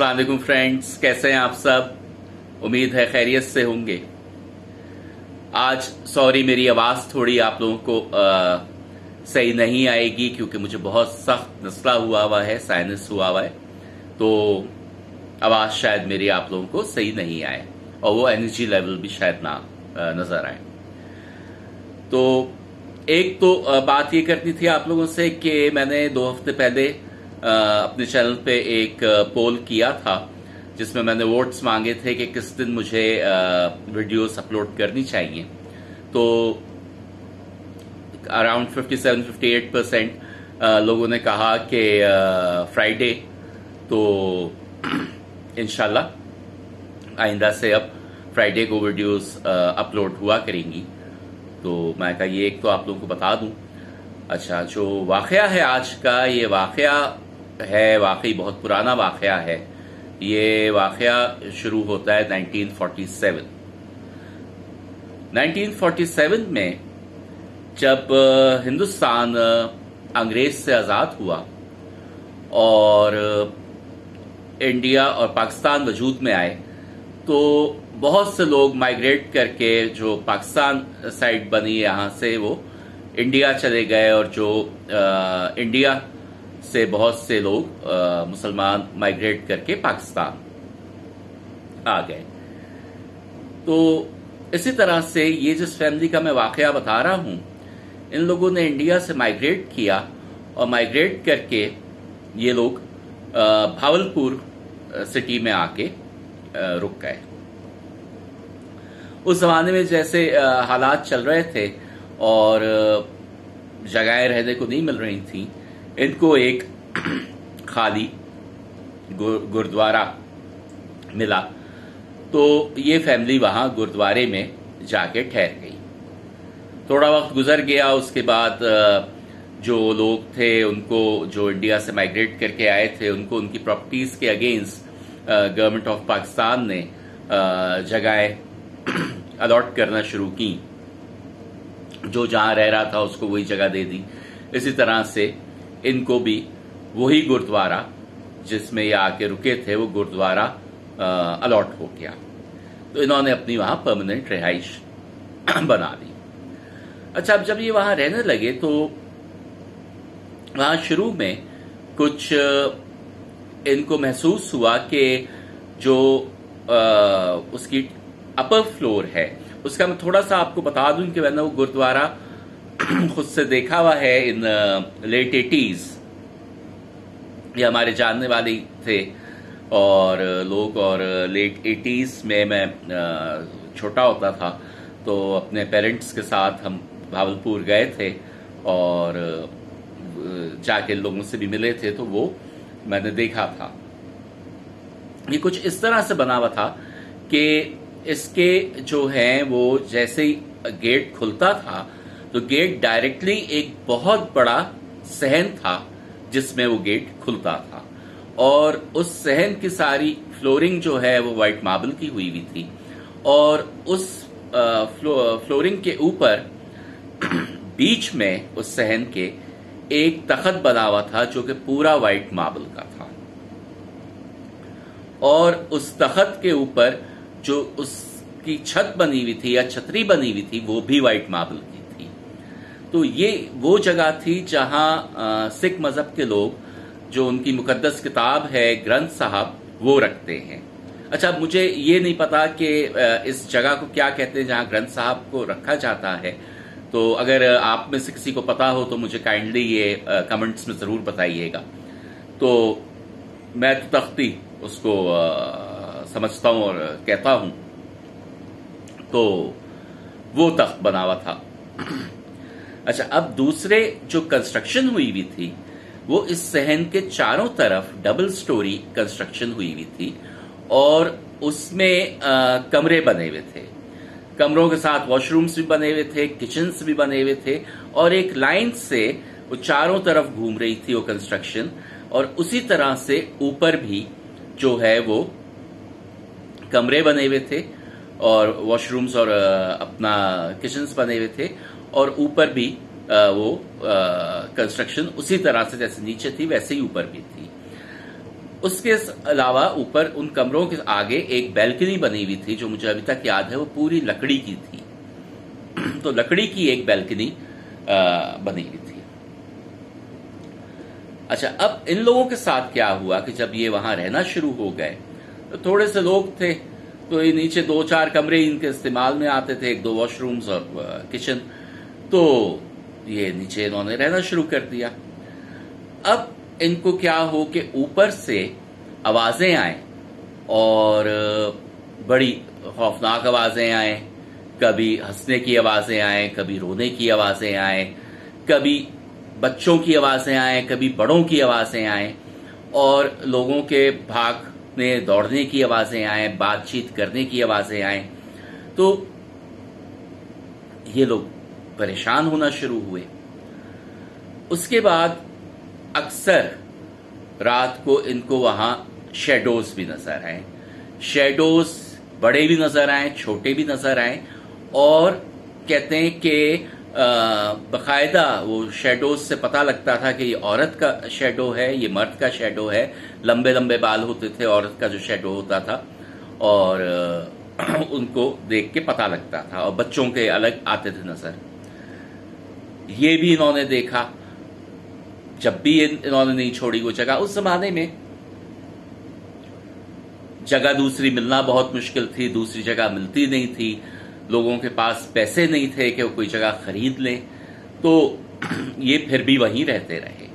वालेकुम फ्रेंड्स कैसे हैं आप सब? उम्मीद है खैरियत से होंगे। आज सॉरी मेरी आवाज़ थोड़ी आप लोगों को आ, सही नहीं आएगी क्योंकि मुझे बहुत सख्त नस्ला हुआ हुआ है साइनस हुआ हुआ है। तो आवाज़ शायद मेरी आप लोगों को सही नहीं आए और वो एनर्जी लेवल भी शायद ना नज़र आए। तो एक तो बात ये करनी थी आप लोगों से कि मैंने दो हफ़्ते पहले अपने चैनल पे एक पोल किया था, जिसमें मैंने वोट्स मांगे थे कि किस दिन मुझे वीडियोस अपलोड करनी चाहिए। तो अराउंड 57-58 परसेंट लोगों ने कहा कि फ्राइडे तो इनशाला आइंदा से अब फ्राइडे को वीडियोस अपलोड हुआ करेंगी। तो मैं कहा, ये एक तो आप लोगों को बता दूँ। अच्छा जो वाक़ है आज का, ये वाक़ है, वाकई बहुत पुराना वाक़ है। ये वाक़ शुरू होता है 1947 1947 में जब हिंदुस्तान अंग्रेज़ से आज़ाद हुआ और इंडिया और पाकिस्तान वजूद में आए तो बहुत से लोग माइग्रेट करके जो पाकिस्तान साइड बनी यहाँ से वो इंडिया चले गए और जो आ, इंडिया से बहुत से लोग मुसलमान माइग्रेट करके पाकिस्तान आ गए। तो इसी तरह से ये जिस फैमिली का मैं वाकया बता रहा हूँ इन लोगों ने इंडिया से माइग्रेट किया और माइग्रेट करके ये लोग भावलपुर सिटी में आके रुक गए। उस जमाने में जैसे हालात चल रहे थे और जगहें रहने को नहीं मिल रही थी, इनको एक खाली गुरुद्वारा मिला। तो ये फैमिली वहाँ गुरुद्वारे में जाके ठहर गई। थोड़ा वक्त गुजर गया, उसके बाद जो लोग थे, उनको जो इंडिया से माइग्रेट करके आए थे, उनको उनकी प्रॉपर्टीज़ के अगेंस्ट गवर्नमेंट ऑफ़ पाकिस्तान ने जगहें अलॉट करना शुरू की। जो जहाँ रह रहा था, उसको वही जगह दे दी। इसी तरह से इनको भी वही गुरुद्वारा, जिसमें ये आके रुके थे, वो गुरुद्वारा अलॉट हो गया। तो इन्होंने अपनी वहाँ परमानेंट रिहाइश बना दी। अच्छा अब जब ये वहाँ रहने लगे तो वहाँ शुरू में कुछ इनको महसूस हुआ कि जो आ, उसकी अपर फ्लोर है उसका मैं थोड़ा सा आपको बता दूँ कि मैंने वो गुरुद्वारा खुद से देखा हुआ है इन लेट एटीज ये हमारे जानने वाले थे और लोग और लेट एटीज में मैं छोटा होता था तो अपने पेरेंट्स के साथ हम भावलपुर गए थे और जाके लोगों से भी मिले थे तो वो मैंने देखा था। ये कुछ इस तरह से बना हुआ था कि इसके जो है वो जैसे ही गेट खुलता था तो गेट डायरेक्टली एक बहुत बड़ा सहन था जिसमें वो गेट खुलता था। और उस सहन की सारी फ्लोरिंग जो है वो व्हाइट मार्बल की हुई हुई थी। और उस फ्लो, फ्लोरिंग के ऊपर बीच में उस सहन के एक तखत बना हुआ था जो कि पूरा व्हाइट मार्बल का था। और उस तखत के ऊपर जो उसकी छत बनी हुई थी या छतरी बनी हुई थी, वो भी व्हाइट मार्बल की थी। तो ये वो जगह थी जहाँ सिख मज़हब के लोग जो उनकी मुकदस किताब है, ग्रंथ साहब, वो रखते हैं। अच्छा मुझे ये नहीं पता कि इस जगह को क्या कहते हैं जहाँ ग्रंथ साहब को रखा जाता है। तो अगर आप में से किसी को पता हो तो मुझे काइंडली ये कमेंट्स में ज़रूर बताइएगा। तो मैं तो तख्ती उसको आ, समझता हूँ और कहता हूँ। तो वो तख्त बना हुआ था। अच्छा अब दूसरे जो कंस्ट्रक्शन हुई हुई थी वो इस सहन के चारों तरफ़ डबल स्टोरी कंस्ट्रक्शन हुई हुई थी और उसमें आ, कमरे बने हुए थे। कमरों के साथ वॉशरूम्स भी बने हुए थे किचन भी बने हुए थे, और एक लाइन से वो चारों तरफ़ घूम रही थी वो कंस्ट्रक्शन और उसी तरह से ऊपर भी जो है वो कमरे बने हुए थे, और वॉशरूम्स और अपना किचन्स बने हुए थे, और ऊपर भी वो कंस्ट्रक्शन उसी तरह से जैसे नीचे थी, वैसे ही ऊपर भी थी। उसके अलावा ऊपर उन कमरों के आगे एक बैल्कनी बनी हुई थी, जो मुझे अभी तक याद है, वो पूरी लकड़ी की थी। तो लकड़ी की एक बैल्कनी बनी हुई थी। अच्छा अब इन लोगों के साथ क्या हुआ कि जब ये वहाँ रहना शुरू हो गए तो थोड़े से लोग थे तो ये नीचे दो चार कमरे इनके इस्तेमाल में आते थे, एक दो वॉशरूम्स और किचन तो ये नीचे इन्होंने रहना शुरू कर दिया। अब इनको क्या हो कि ऊपर से आवाज़ें आए और बड़ी खौफनाक आवाज़ें आए, कभी हंसने की आवाज़ें आए, कभी रोने की आवाज़ें आए, कभी बच्चों की आवाज़ें आए, कभी बड़ों की आवाज़ें आए और लोगों के भागने, दौड़ने की आवाज़ें आए, बातचीत करने की आवाज़ें आए। तो ये लोग परेशान होना शुरू हुए। उसके बाद अक्सर रात को इनको वहाँ शेडोज भी नज़र आए। शेडोज बड़े भी नज़र आए, छोटे भी नज़र आए और कहते हैं कि बकायदा वो शेडोज से पता लगता था कि ये औरत का शेडो है, ये मर्द का शेडो है। लंबे लंबे बाल होते थे, औरत का जो शेडो होता था और उनको देख के पता लगता था और बच्चों के अलग आते थे नज़र। ये भी इन्होंने देखा। जब भी इन्होंने नहीं छोड़ी वो जगह, उस जमाने में जगह दूसरी मिलना बहुत मुश्किल थी, दूसरी जगह मिलती नहीं थी, लोगों के पास पैसे नहीं थे कि वो कोई जगह खरीद लें तो ये फिर भी वहीं रहते रहे।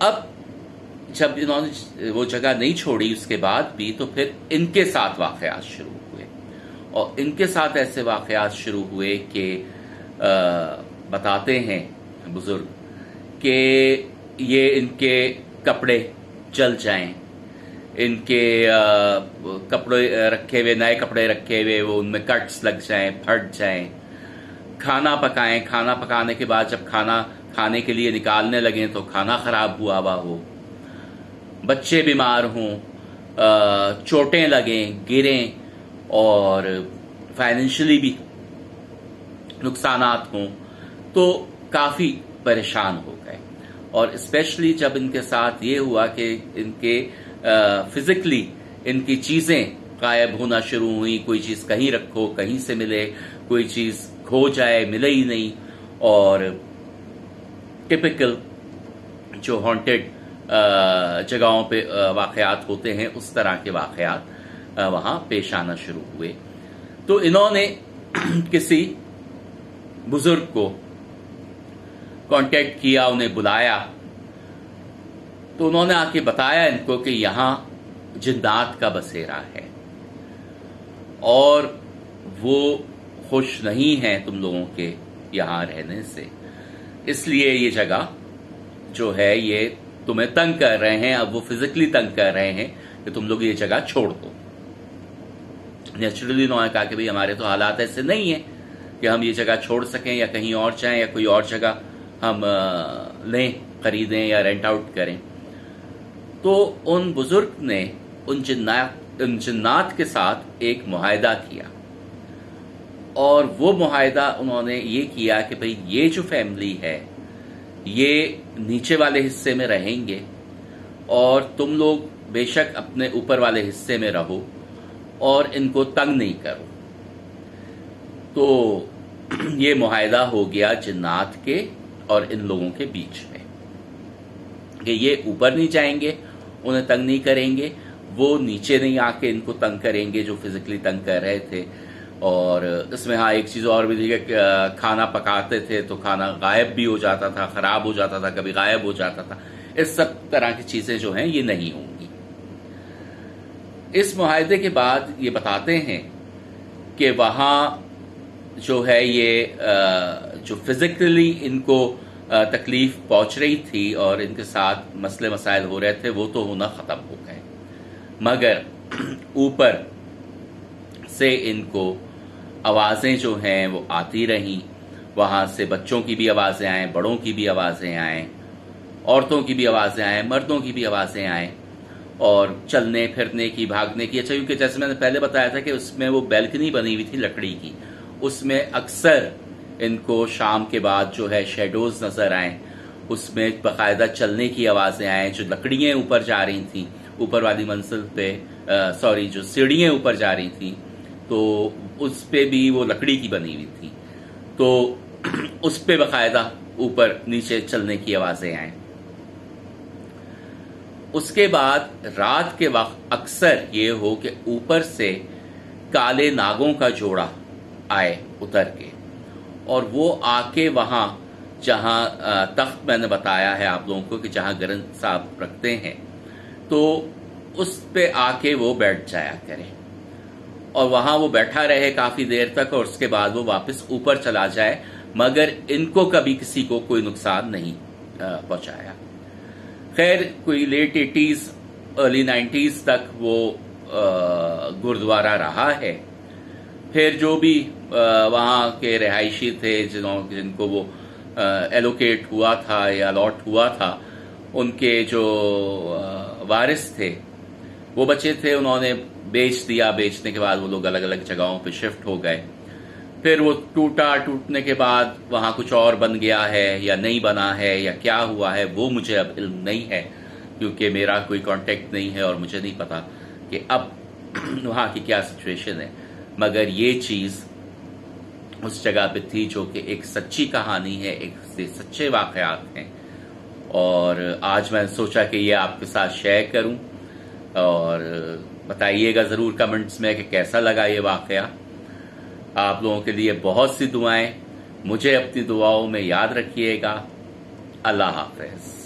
अब जब इन्होंने वो जगह नहीं छोड़ी उसके बाद भी तो फिर इनके साथ वाकयात शुरू हुए। और इनके साथ ऐसे वाकयात शुरू हुए कि बताते हैं बुज़ुर्ग कि ये इनके कपड़े जल जाएँ। इनके कपड़े रखे हुए, नए कपड़े रखे हुए, वो उनमें कट्स लग जाएँ, फट जाएँ। खाना पकाएँ। खाना पकाने के बाद जब खाना खाने के लिए निकालने लगे तो खाना खराब हुआ हुआ हो। बच्चे बीमार हों चोटें लगें, गिरें और फाइनेंशियली भी नुकसानात हों तो काफ़ी परेशान हो गए। और स्पेशली जब इनके साथ ये हुआ कि इनके फिजिकली इनकी चीज़ें गायब होना शुरू हुई, कोई चीज़ कहीं रखो, कहीं से मिले, कोई चीज़ खो जाए, मिले ही नहीं। और टिपिकल जो हॉन्टेड जगहों पे वाकयात होते हैं, उस तरह के वाकयात वहाँ पेश आना शुरू हुए। तो इन्होंने किसी बुज़ुर्ग को कांटेक्ट किया, उन्हें बुलाया। तो उन्होंने आके बताया इनको कि यहाँ जिन्नात का बसेरा है। और वो खुश नहीं है तुम लोगों के यहाँ रहने से। इसलिए ये जगह जो है, ये तुम्हें तंग कर रहे हैं, अब वो फिजिकली तंग कर रहे हैं कि तुम लोग ये जगह छोड़ दो। नेचुरली उन्होंने कहा कि भाई, हमारे तो हालात ऐसे नहीं है कि हम ये जगह छोड़ सकें या कहीं और जाएँ या कोई और जगह। हम लें, खरीदें या रेंट आउट करें। तो उन बुज़ुर्ग ने उन जिन्नात उन जिन्नात के साथ एक मुहिदा किया। और वो मुहिदा उन्होंने ये किया कि भाई, ये जो फैमिली है, ये नीचे वाले हिस्से में रहेंगे और तुम लोग बेशक अपने ऊपर वाले हिस्से में रहो और इनको तंग नहीं करो। तो ये मुहिदा हो गया जिन्नात के। और इन लोगों के बीच में कि ये ऊपर नहीं जाएँगे, उन्हें तंग नहीं करेंगे, वो नीचे नहीं आके इनको तंग करेंगे जो फिजिकली तंग कर रहे थे। और इसमें हाँ एक चीज़ और भी थी कि खाना पकाते थे तो खाना गायब भी हो जाता था, खराब हो जाता था, कभी गायब हो जाता था। इस सब तरह की चीज़ें जो हैं, ये नहीं होंगी। इस मुहिदे के बाद ये बताते हैं कि वहाँ जो है ये जो फिजिकली इनको तकलीफ़ पहुँच रही थी और इनके साथ मसले मसाइल हो रहे थे, वो तो होना ख़त्म हो गए। मगर ऊपर से इनको आवाज़ें जो हैं, वो आती रहीं। वहाँ से बच्चों की भी आवाज़ें आए, बड़ों की भी आवाज़ें आए, औरतों की भी आवाज़ें आए, मर्दों की भी आवाज़ें आए और चलने फिरने की, भागने की। अच्छा क्योंकि जैसे मैंने पहले बताया था कि उसमें वो बैल्कनी बनी हुई थी लकड़ी की। उसमें अक्सर इनको शाम के बाद जो है शेडोज नज़र आए। उसमें बाकायदा चलने की आवाज़ें आए, जो लकड़ियाँ ऊपर जा रही थी, ऊपर वाली मंजिल पे सॉरी जो सीढ़ियाँ ऊपर जा रही थी तो उस पे भी वो लकड़ी की बनी हुई थी। तो उस पे बाकायदा ऊपर नीचे चलने की आवाज़ें आए। उसके बाद रात के वक्त अक्सर ये हो कि ऊपर से काले नागों का जोड़ा आए उतर के। और वो आके वहाँ, जहाँ तख्त मैंने बताया है आप लोगों को कि जहाँ ग्रंथ साहब रखते हैं तो उस पे आके वो बैठ जाया करे। और वहाँ वो बैठा रहे काफ़ी देर तक और उसके बाद वो वापस ऊपर चला जाए, मगर इनको कभी किसी को कोई नुकसान नहीं पहुँचाया। खैर, कोई लेट एटीज अर्ली नाइन्टीज तक वो गुरुद्वारा रहा है। फिर जो भी वहाँ के रिहायशी थे, जिन्हों, जिनको वो एलोकेट हुआ था या अलॉट हुआ था, उनके जो वारिस थे, वो बच्चे थे, उन्होंने बेच दिया। बेचने के बाद वो लोग अलग अलग जगहों पे शिफ्ट हो गए। फिर वो टूटा, टूटने के बाद वहाँ कुछ और बन गया है या नहीं बना है या क्या हुआ है, वो मुझे अब इल्म नहीं है, क्योंकि मेरा कोई कांटेक्ट नहीं है और मुझे नहीं पता कि अब वहाँ की क्या सिचुएशन है। मगर ये चीज़ उस जगह पे थी जो कि एक सच्ची कहानी है, एक सच्चे वाकयात हैं। और आज मैंने सोचा कि ये आपके साथ शेयर करूँ और बताइएगा ज़रूर कमेंट्स में कि कैसा लगा ये वाकया। आप लोगों के लिए बहुत सी दुआएँ। मुझे अपनी दुआओं में याद रखिएगा। अल्लाह हाफिज़।